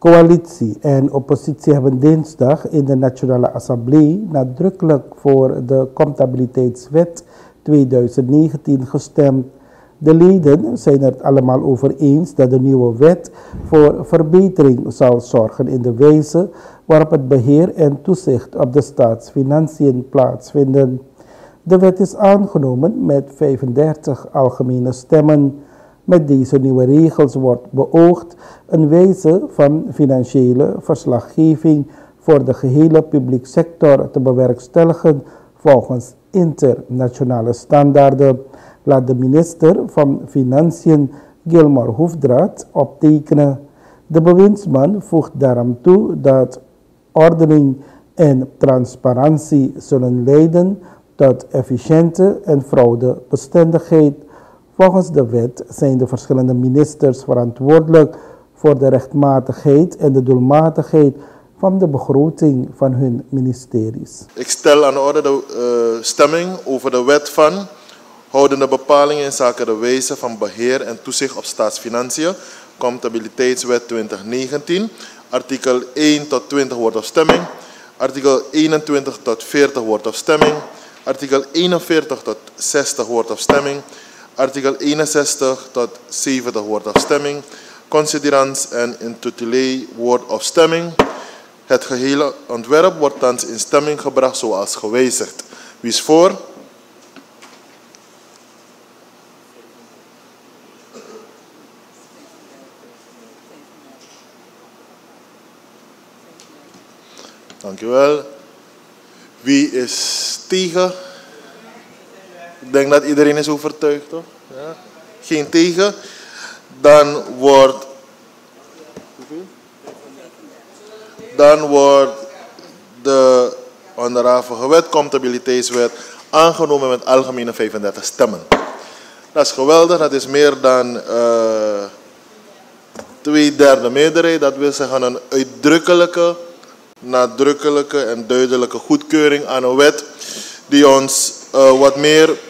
Coalitie en oppositie hebben dinsdag in de Nationale Assemblée nadrukkelijk voor de Comptabiliteitswet 2019 gestemd. De leden zijn het allemaal over eens dat de nieuwe wet voor verbetering zal zorgen in de wijze waarop het beheer en toezicht op de staatsfinanciën plaatsvinden. De wet is aangenomen met 35 algemene stemmen. Met deze nieuwe regels wordt beoogd een wijze van financiële verslaggeving voor de gehele sector te bewerkstelligen volgens internationale standaarden, laat de minister van Financiën Gilmar Hoefdraad optekenen. De bewindsman voegt daarom toe dat ordening en transparantie zullen leiden tot efficiënte en fraudebestendigheid. Volgens de wet zijn de verschillende ministers verantwoordelijk voor de rechtmatigheid en de doelmatigheid van de begroting van hun ministeries. Ik stel aan de orde de uh, stemming over de wet van houdende bepalingen in zaken de wijze van beheer en toezicht op staatsfinanciën, Comptabiliteitswet 2019. Artikel 1 tot 20 wordt op stemming. Artikel 21 tot 40 wordt op stemming. Artikel 41 tot 60 wordt op stemming. Artikel 61 tot 70 wordt op stemming. Considerans en intitulé wordt op stemming. Het gehele ontwerp wordt thans in stemming gebracht zoals gewijzigd. Wie is voor? Dankjewel. Wie is tegen? Ik denk dat iedereen is overtuigd, toch? Ja. Geen tegen. Dan wordt dan wordt de onderhavige wet, comptabiliteitswet, aangenomen met algemene 35 stemmen. Dat is geweldig, dat is meer dan uh, twee derde meerderheid. Dat wil zeggen een uitdrukkelijke, nadrukkelijke en duidelijke goedkeuring aan een wet die ons uh, wat meer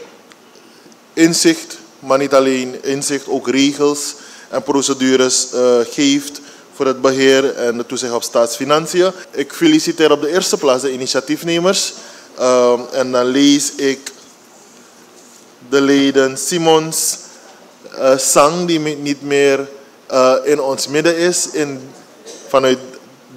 inzicht, maar niet alleen inzicht, ook regels en procedures uh, geeft voor het beheer en de toezicht op staatsfinanciën. Ik feliciteer op de eerste plaats de initiatiefnemers. Um, en dan lees ik de leden Simons uh, Sang, die niet meer in ons midden is, in, vanuit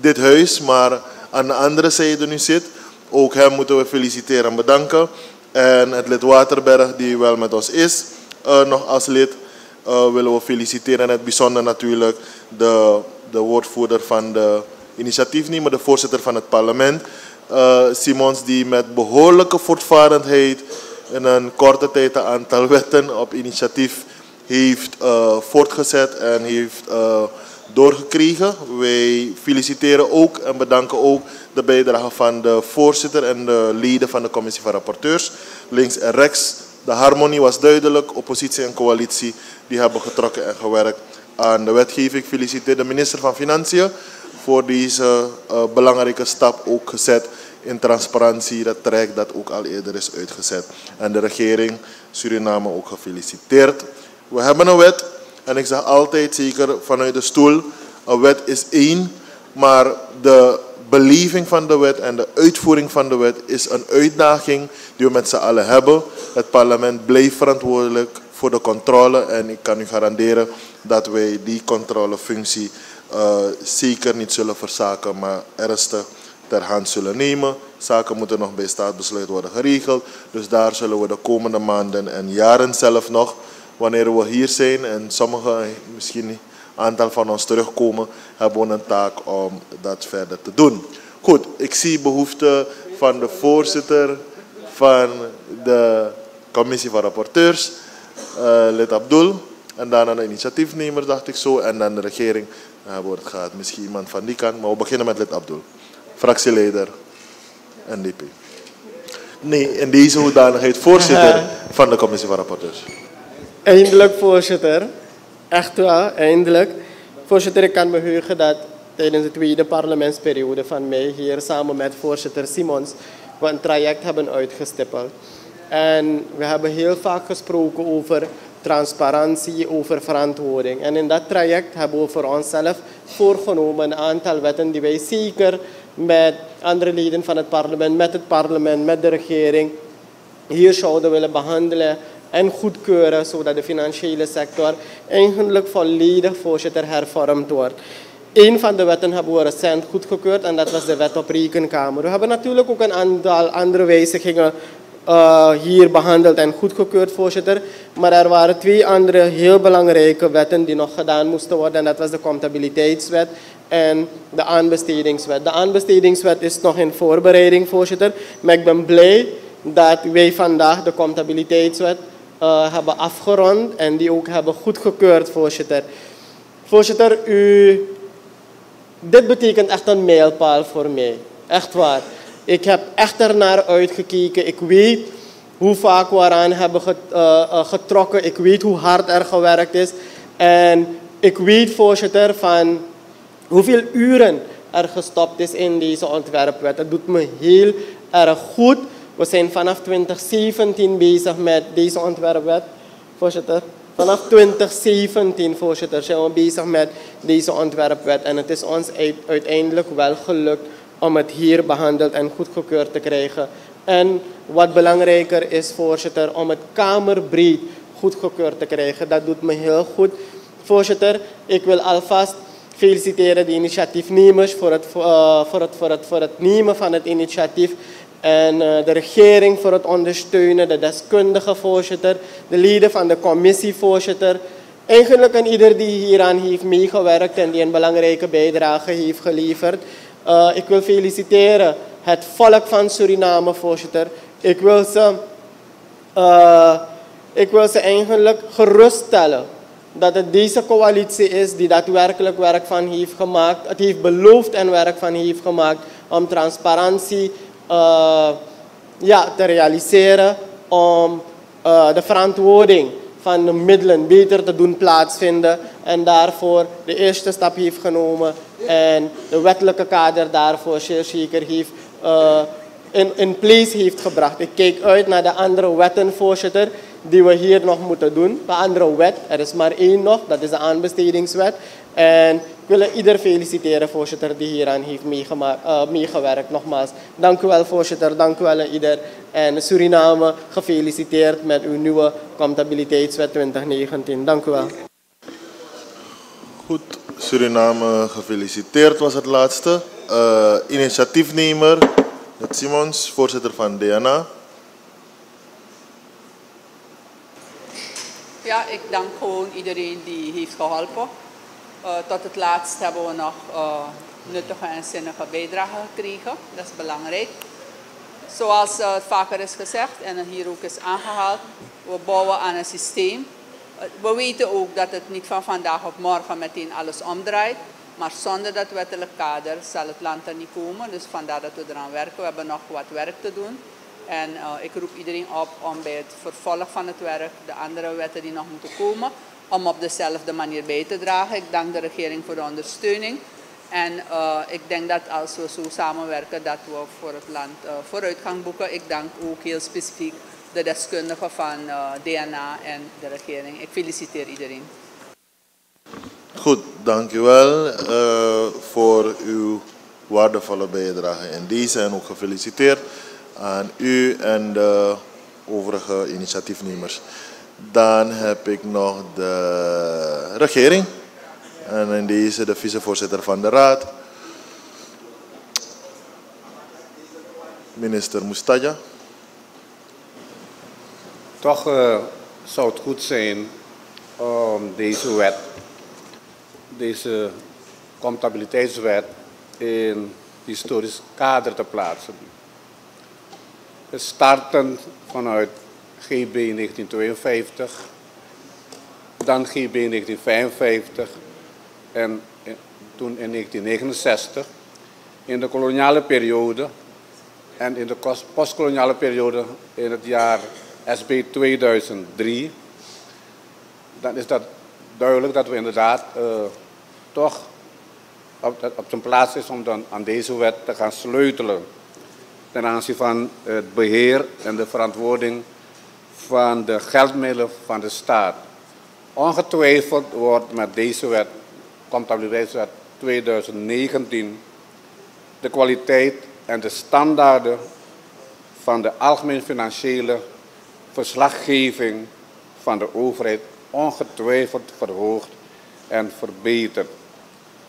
dit huis, maar aan de andere zijde nu zit. Ook hem moeten we feliciteren en bedanken. En het lid Waterberg, die wel met ons is, uh, nog als lid, willen we feliciteren. En het bijzonder natuurlijk de de woordvoerder van de initiatiefnemer, de voorzitter van het parlement. Uh, Simons die met behoorlijke voortvarendheid in een korte tijd een aantal wetten op initiatief heeft voortgezet en heeft doorgekregen. Wij feliciteren ook en bedanken ook de bijdrage van de voorzitter en de leden van de commissie van rapporteurs, links en rechts. De harmonie was duidelijk, oppositie en coalitie die hebben getrokken en gewerkt aan de wetgeving. Ik feliciteer de minister van Financiën voor deze uh, belangrijke stap ook gezet in transparantie, dat traject dat ook al eerder is uitgezet. En de regering Suriname ook gefeliciteerd. We hebben een wet en ik zeg altijd, zeker vanuit de stoel, een wet is één, maar de beleving van de wet en de uitvoering van de wet is een uitdaging die we met z'n allen hebben. Het parlement blijft verantwoordelijk voor de controle en ik kan u garanderen dat wij die controlefunctie uh, zeker niet zullen verzaken, maar ernstig ter hand zullen nemen. Zaken moeten nog bij staatsbesluit worden geregeld. Dus daar zullen we de komende maanden en jaren zelf nog, wanneer we hier zijn en sommigen, misschien een aantal van ons terugkomen, hebben we een taak om dat verder te doen. Goed, ik zie behoefte van de voorzitter van de commissie van rapporteurs, uh, lid Abdul. En daarna de initiatiefnemer, dacht ik zo. En dan de regering. Dan hebben we het gehad. Misschien iemand van die kant. Maar we beginnen met lid Abdul. Fractieleider NDP. Nee, in deze hoedanigheid voorzitter van de commissie van rapporteurs. Eindelijk voorzitter. Echt wel, eindelijk. Voorzitter, ik kan me heugen dat tijdens de tweede parlementsperiode van mij hier samen met voorzitter Simons we een traject hebben uitgestippeld. En we hebben heel vaak gesproken over transparantie, over verantwoording. En in dat traject hebben we voor onszelf voorgenomen een aantal wetten die wij zeker met andere leden van het parlement, met het parlement, met de regering hier zouden willen behandelen en goedkeuren, zodat de financiële sector eigenlijk volledig voorzitter hervormd wordt. Een van de wetten hebben we recent goedgekeurd en dat was de wet op rekenkamer. We hebben natuurlijk ook een aantal andere wijzigingen uh, hier behandeld en goedgekeurd, voorzitter. Maar er waren twee andere heel belangrijke wetten die nog gedaan moesten worden. En dat was de comptabiliteitswet en de aanbestedingswet. De aanbestedingswet is nog in voorbereiding, voorzitter. Maar ik ben blij dat wij vandaag de comptabiliteitswet uh, hebben afgerond en die ook hebben goedgekeurd, voorzitter. Voorzitter, u, dit betekent echt een mijlpaal voor mij. Echt waar. Ik heb echt ernaar uitgekeken. Ik weet hoe vaak we eraan hebben uh, getrokken. Ik weet hoe hard er gewerkt is. En ik weet, voorzitter, van hoeveel uren er gestopt is in deze ontwerpwet. Het doet me heel erg goed. We zijn vanaf 2017 bezig met deze ontwerpwet, voorzitter. Vanaf 2017, voorzitter, zijn we bezig met deze ontwerpwet. En het is ons uiteindelijk wel gelukt om het hier behandeld en goedgekeurd te krijgen. En wat belangrijker is, voorzitter, om het kamerbreed goedgekeurd te krijgen. Dat doet me heel goed. Voorzitter, ik wil alvast feliciteren de initiatiefnemers voor het, uh, voor het, voor het, voor het nemen van het initiatief. En uh, de regering voor het ondersteunen, de deskundige voorzitter, de leden van de commissievoorzitter. Eigenlijk en ieder die hieraan heeft meegewerkt en die een belangrijke bijdrage heeft geleverd. Uh, ik wil feliciteren het volk van Suriname, voorzitter. Ik wil ze, uh, ik wil ze eigenlijk geruststellen dat het deze coalitie is die daadwerkelijk werk van heeft gemaakt. Het heeft beloofd en werk van heeft gemaakt om transparantie uh, ja, te realiseren. Om uh, de verantwoording van de middelen beter te doen plaatsvinden. En daarvoor de eerste stap heeft genomen. En de wettelijke kader daarvoor zeer zeker heeft uh, in, in place heeft gebracht. Ik kijk uit naar de andere wetten, voorzitter, die we hier nog moeten doen. De andere wet, er is maar één nog, dat is de aanbestedingswet. En ik wil ieder feliciteren, voorzitter, die hieraan heeft uh, meegewerkt. Nogmaals, dank u wel, voorzitter. Dank u wel ieder. En Suriname, gefeliciteerd met uw nieuwe comptabiliteitswet 2019. Dank u wel. Goed, Suriname gefeliciteerd was het laatste. Uh, initiatiefnemer, het Simons, voorzitter van DNA. Ja, ik dank gewoon iedereen die heeft geholpen. Uh, tot het laatst hebben we nog uh, nuttige en zinnige bijdragen gekregen. Dat is belangrijk. Zoals uh, vaker is gezegd en hier ook is aangehaald, we bouwen aan een systeem. We weten ook dat het niet van vandaag op morgen meteen alles omdraait. Maar zonder dat wettelijk kader zal het land er niet komen. Dus vandaar dat we eraan werken. We hebben nog wat werk te doen. En ik roep iedereen op om bij het vervolg van het werk, de andere wetten die nog moeten komen, om op dezelfde manier bij te dragen. Ik dank de regering voor de ondersteuning. En uh, ik denk dat als we zo samenwerken, dat we voor het land uh, vooruitgang boeken. Ik dank ook heel specifiek de deskundigen van uh, DNA en de regering. Ik feliciteer iedereen. Goed, dank u wel voor uw waardevolle bijdrage in deze en ook gefeliciteerd aan u en de overige initiatiefnemers. Dan heb ik nog de regering en in deze de vicevoorzitter van de Raad, minister Mustaja. Toch uh, zou het goed zijn om deze wet deze comptabiliteitswet in historisch kader te plaatsen. We starten vanuit GB 1952, dan GB 1955 en toen in 1969. In de koloniale periode en in de postkoloniale periode in het jaar SB 2003, dan is dat duidelijk dat we inderdaad uh, toch op, op zijn plaats is om dan aan deze wet te gaan sleutelen. Ten aanzien van het beheer en de verantwoording van de geldmiddelen van de staat. Ongetwijfeld wordt met deze wet, comptabiliteitswet 2019, de kwaliteit en de standaarden van de algemeen financiële verslaggeving van de overheid ongetwijfeld verhoogd en verbeterd.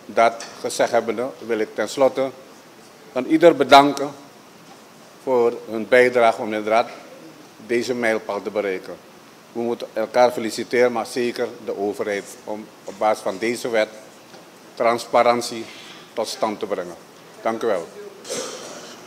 Dat gezegd hebbende wil ik tenslotte aan ieder bedanken voor hun bijdrage om inderdaad deze mijlpaal te bereiken. We moeten elkaar feliciteren, maar zeker de overheid om op basis van deze wet transparantie tot stand te brengen. Dank u wel.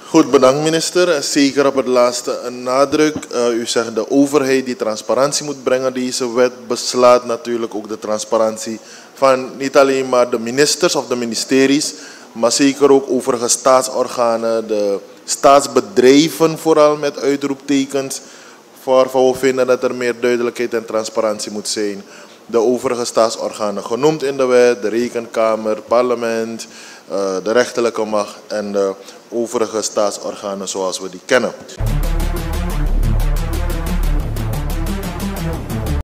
Goed, bedankt minister. Zeker op het laatste een nadruk. Uh, u zegt de overheid die transparantie moet brengen. Deze wet beslaat natuurlijk ook de transparantie van niet alleen maar de ministers of de ministeries, maar zeker ook overige staatsorganen, de staatsbedrijven vooral met uitroeptekens. Waarvan we vinden dat er meer duidelijkheid en transparantie moet zijn. De overige staatsorganen genoemd in de wet, de rekenkamer, parlement, uh, de rechterlijke macht en de overige staatsorganen zoals we die kennen.